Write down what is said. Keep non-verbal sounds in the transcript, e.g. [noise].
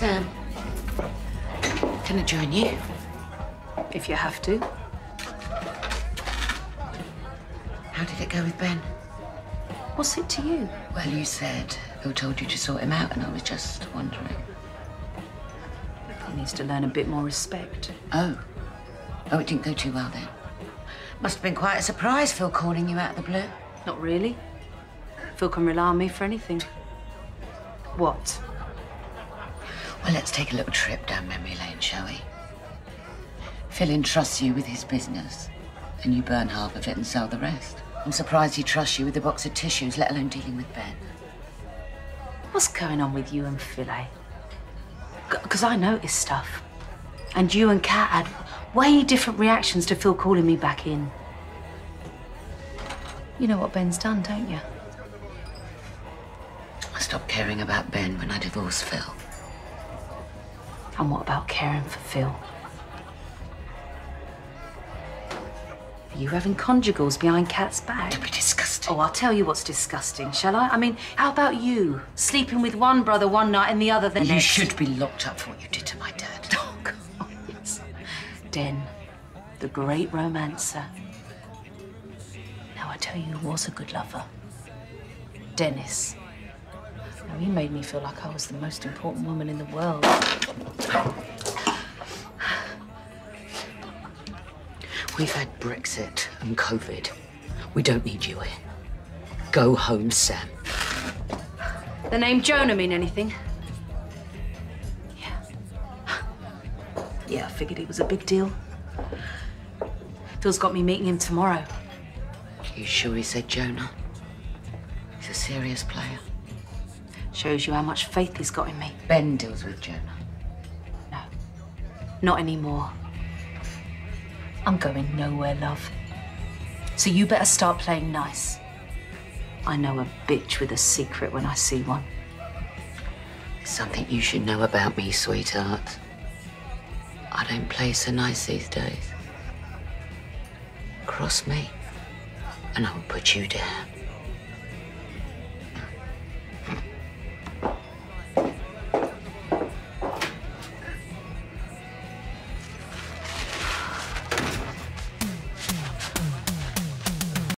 Sam, can I join you? If you have to. How did it go with Ben? What's it to you? Well, you said Bill told you to sort him out, and I was just wondering. He needs to learn a bit more respect. Oh. Oh, it didn't go too well then. Must have been quite a surprise, Phil calling you out of the blue. Not really. Phil can rely on me for anything. What? Well, let's take a little trip down memory lane, shall we? Phil entrusts you with his business, and you burn half of it and sell the rest. I'm surprised he trusts you with a box of tissues, let alone dealing with Ben. What's going on with you and Phil, eh? Because I noticed stuff. And you and Kat had way different reactions to Phil calling me back in. You know what Ben's done, don't you? I stopped caring about Ben when I divorced Phil. And what about caring for Phil? Are you having conjugals behind Kat's back? Don't be disgusting. Oh, I'll tell you what's disgusting, shall I? I mean, how about you? Sleeping with one brother one night and the other the you next. You should be locked up for what you did to my dad. [laughs] Oh, God, yes. Den, the great romancer. Now, I tell you who was a good lover. Dennis. Now, he made me feel like I was the most important woman in the world. We've had Brexit and COVID. We don't need you here. Go home, Sam. The name Jonah mean anything? Yeah. Yeah, I figured it was a big deal. Phil's got me meeting him tomorrow. You sure he said Jonah? He's a serious player. Shows you how much faith he's got in me. Ben deals with Jonah. No, not anymore. I'm going nowhere, love. So you better start playing nice. I know a bitch with a secret when I see one. Something you should know about me, sweetheart. I don't play so nice these days. Cross me, and I will put you down.